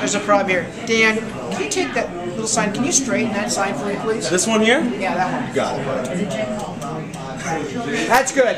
there's a problem here. Dan, can you take that little sign? Can you straighten that sign for me, please? This one here? Yeah, that one. Got it. That's good.